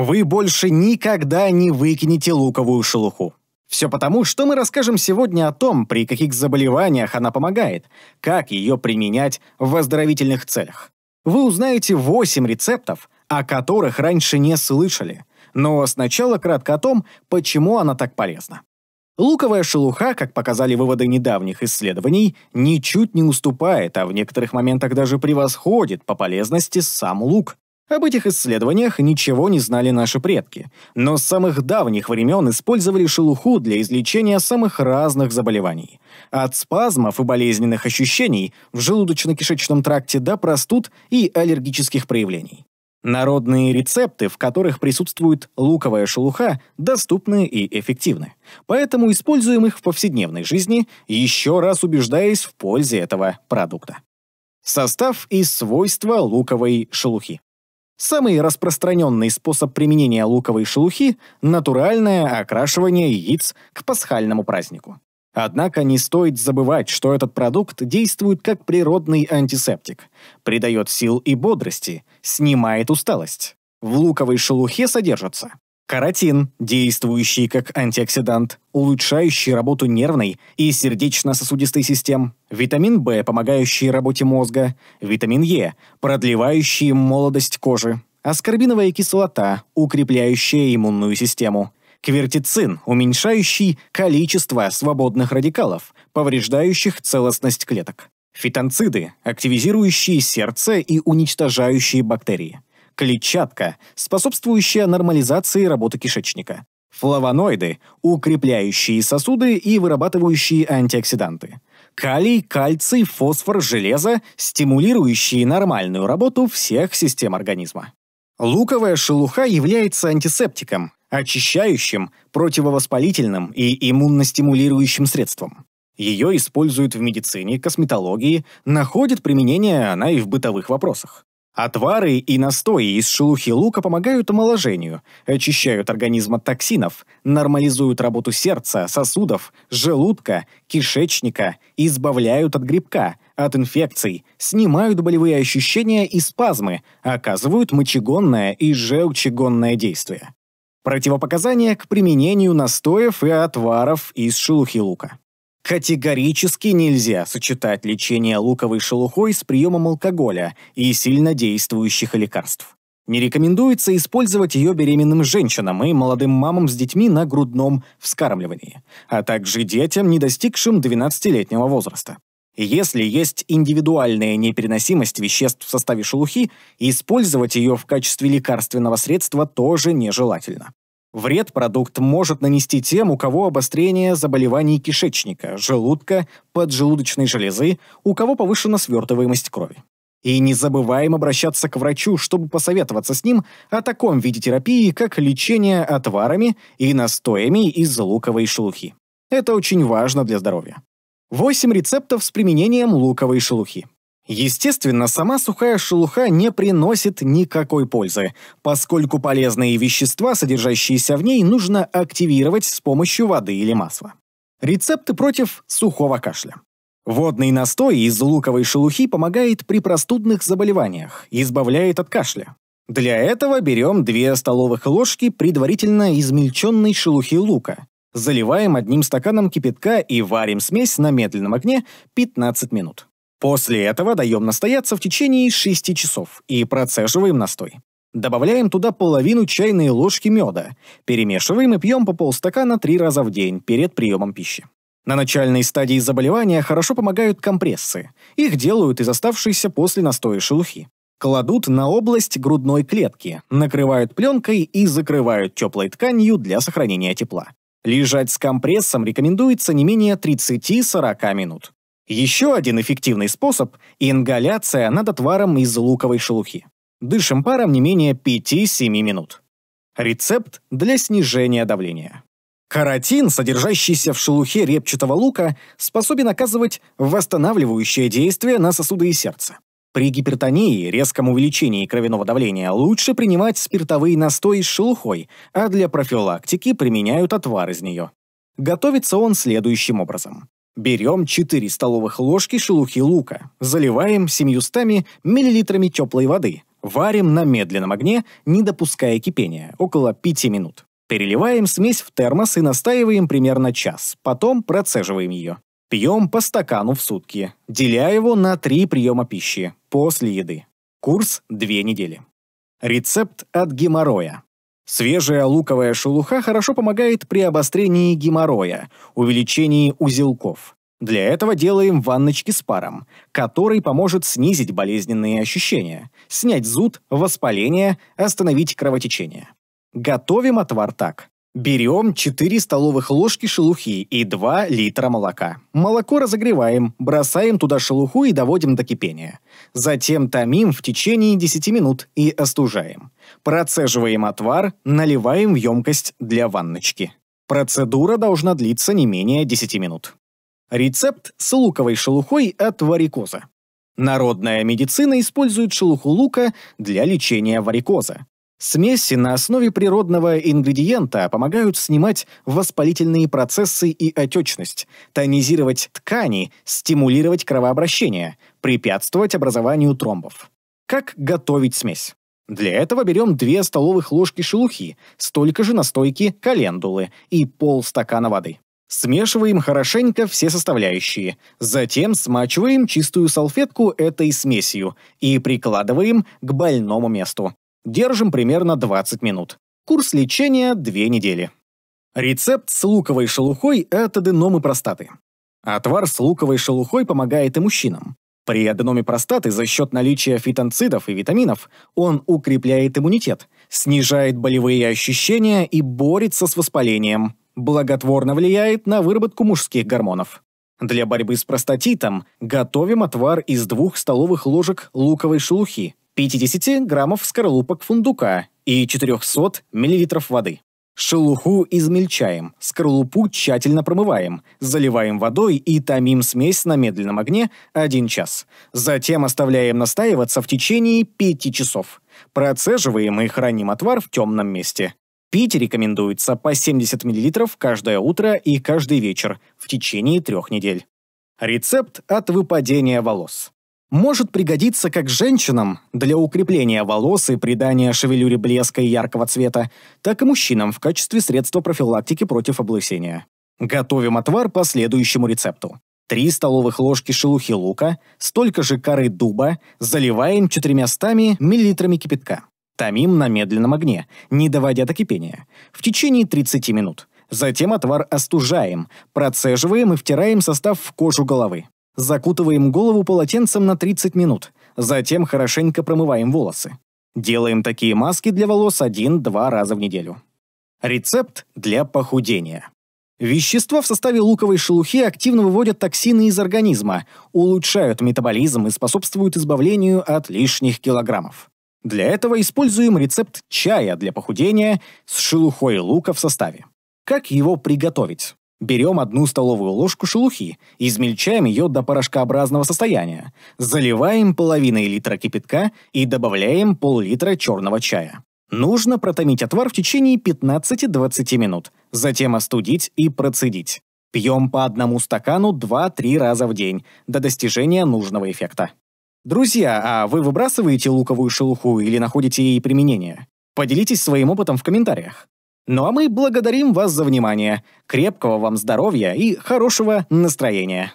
Вы больше никогда не выкинете луковую шелуху. Все потому, что мы расскажем сегодня о том, при каких заболеваниях она помогает, как ее применять в оздоровительных целях. Вы узнаете 8 рецептов, о которых раньше не слышали. Но сначала кратко о том, почему она так полезна. Луковая шелуха, как показали выводы недавних исследований, ничуть не уступает, а в некоторых моментах даже превосходит по полезности сам лук. Об этих исследованиях ничего не знали наши предки, но с самых давних времен использовали шелуху для излечения самых разных заболеваний. От спазмов и болезненных ощущений в желудочно-кишечном тракте до простуд и аллергических проявлений. Народные рецепты, в которых присутствует луковая шелуха, доступны и эффективны. Поэтому используем их в повседневной жизни, еще раз убеждаясь в пользе этого продукта. Состав и свойства луковой шелухи. Самый распространенный способ применения луковой шелухи – натуральное окрашивание яиц к пасхальному празднику. Однако не стоит забывать, что этот продукт действует как природный антисептик, придает сил и бодрости, снимает усталость. В луковой шелухе содержатся каротин, действующий как антиоксидант, улучшающий работу нервной и сердечно-сосудистой систем, витамин В, помогающий работе мозга, витамин Е, продлевающий молодость кожи, аскорбиновая кислота, укрепляющая иммунную систему, квертицин, уменьшающий количество свободных радикалов, повреждающих целостность клеток, фитонциды, активизирующие сердце и уничтожающие бактерии, клетчатка, способствующая нормализации работы кишечника, флавоноиды, укрепляющие сосуды и вырабатывающие антиоксиданты, калий, кальций, фосфор, железо, стимулирующие нормальную работу всех систем организма. Луковая шелуха является антисептиком, очищающим, противовоспалительным и иммуностимулирующим средством. Ее используют в медицине, косметологии, находит применение она и в бытовых вопросах. Отвары и настои из шелухи лука помогают омоложению, очищают организм от токсинов, нормализуют работу сердца, сосудов, желудка, кишечника, избавляют от грибка, от инфекций, снимают болевые ощущения и спазмы, оказывают мочегонное и желчегонное действие. Противопоказания к применению настоев и отваров из шелухи лука. Категорически нельзя сочетать лечение луковой шелухой с приемом алкоголя и сильно действующих лекарств. Не рекомендуется использовать ее беременным женщинам и молодым мамам с детьми на грудном вскармливании, а также детям, не достигшим 12-летнего возраста. Если есть индивидуальная непереносимость веществ в составе шелухи, использовать ее в качестве лекарственного средства тоже нежелательно. Вред продукт может нанести тем, у кого обострение заболеваний кишечника, желудка, поджелудочной железы, у кого повышена свертываемость крови. И не забываем обращаться к врачу, чтобы посоветоваться с ним о таком виде терапии, как лечение отварами и настоями из луковой шелухи. Это очень важно для здоровья. 8 рецептов с применением луковой шелухи. Естественно, сама сухая шелуха не приносит никакой пользы, поскольку полезные вещества, содержащиеся в ней, нужно активировать с помощью воды или масла. Рецепты против сухого кашля. Водный настой из луковой шелухи помогает при простудных заболеваниях, избавляет от кашля. Для этого берем 2 столовых ложки предварительно измельченной шелухи лука, Заливаем одним стаканом кипятка и варим смесь на медленном огне 15 минут. После этого даем настояться в течение 6 часов и процеживаем настой. Добавляем туда половину чайной ложки меда, перемешиваем и пьем по полстакана три раза в день перед приемом пищи. На начальной стадии заболевания хорошо помогают компрессы. Их делают из оставшейся после настоя шелухи. Кладут на область грудной клетки, накрывают пленкой и закрывают теплой тканью для сохранения тепла. Лежать с компрессом рекомендуется не менее 30-40 минут. Еще один эффективный способ – ингаляция над отваром из луковой шелухи. Дышим паром не менее 5-7 минут. Рецепт для снижения давления. Каротин, содержащийся в шелухе репчатого лука, способен оказывать восстанавливающее действие на сосуды и сердце. При гипертонии, резком увеличении кровяного давления лучше принимать спиртовые настои с шелухой, а для профилактики применяют отвар из нее. Готовится он следующим образом. Берем 4 столовых ложки шелухи лука, заливаем 700 мл теплой воды, Варим на медленном огне, не допуская кипения, около 5 минут. Переливаем смесь в термос и настаиваем примерно час, потом процеживаем ее. Пьем по стакану в сутки, деля его на 3 приема пищи после еды. Курс 2 недели. Рецепт от геморроя. Свежая луковая шелуха хорошо помогает при обострении геморроя, увеличении узелков. Для этого делаем ванночки с паром, который поможет снизить болезненные ощущения, снять зуд, воспаление, остановить кровотечение. Готовим отвар так. Берем 4 столовых ложки шелухи и 2 литра молока. Молоко разогреваем, бросаем туда шелуху и доводим до кипения. Затем томим в течение 10 минут и остужаем. Процеживаем отвар, наливаем в емкость для ванночки. Процедура должна длиться не менее 10 минут. Рецепт с луковой шелухой от варикоза. Народная медицина использует шелуху лука для лечения варикоза. Смеси на основе природного ингредиента помогают снимать воспалительные процессы и отечность, тонизировать ткани, стимулировать кровообращение, препятствовать образованию тромбов. Как готовить смесь? Для этого берем 2 столовых ложки шелухи, столько же настойки календулы и полстакана воды. Смешиваем хорошенько все составляющие, затем смачиваем чистую салфетку этой смесью и прикладываем к больному месту. Держим примерно 20 минут. Курс лечения 2 недели. Рецепт с луковой шелухой от аденомы простаты. Отвар с луковой шелухой помогает и мужчинам. При аденоме простаты за счет наличия фитонцидов и витаминов он укрепляет иммунитет, снижает болевые ощущения и борется с воспалением, благотворно влияет на выработку мужских гормонов. Для борьбы с простатитом готовим отвар из двух столовых ложек луковой шелухи, 50 граммов скорлупок фундука и 400 миллилитров воды. Шелуху измельчаем, скорлупу тщательно промываем, заливаем водой и томим смесь на медленном огне 1 час. Затем оставляем настаиваться в течение 5 часов. Процеживаем и храним отвар в темном месте. Пить рекомендуется по 70 мл каждое утро и каждый вечер в течение трех недель. Рецепт от выпадения волос. Может пригодиться как женщинам для укрепления волос и придания шевелюре блеска и яркого цвета, так и мужчинам в качестве средства профилактики против облысения. Готовим отвар по следующему рецепту. 3 столовых ложки шелухи лука, столько же коры дуба, заливаем 400 мл кипятка. Томим на медленном огне, не доводя до кипения, в течение 30 минут. Затем отвар остужаем, процеживаем и втираем состав в кожу головы. Закутываем голову полотенцем на 30 минут, затем хорошенько промываем волосы. Делаем такие маски для волос один-два раза в неделю. Рецепт для похудения. Вещества в составе луковой шелухи активно выводят токсины из организма, улучшают метаболизм и способствуют избавлению от лишних килограммов. Для этого используем рецепт чая для похудения с шелухой лука в составе. Как его приготовить? Берем одну столовую ложку шелухи, измельчаем ее до порошкообразного состояния, заливаем половиной литра кипятка и добавляем пол-литра черного чая. Нужно протомить отвар в течение 15-20 минут, затем остудить и процедить. Пьем по одному стакану 2-3 раза в день до достижения нужного эффекта. Друзья, а вы выбрасываете луковую шелуху или находите ей применение? Поделитесь своим опытом в комментариях. Ну а мы благодарим вас за внимание. Крепкого вам здоровья и хорошего настроения.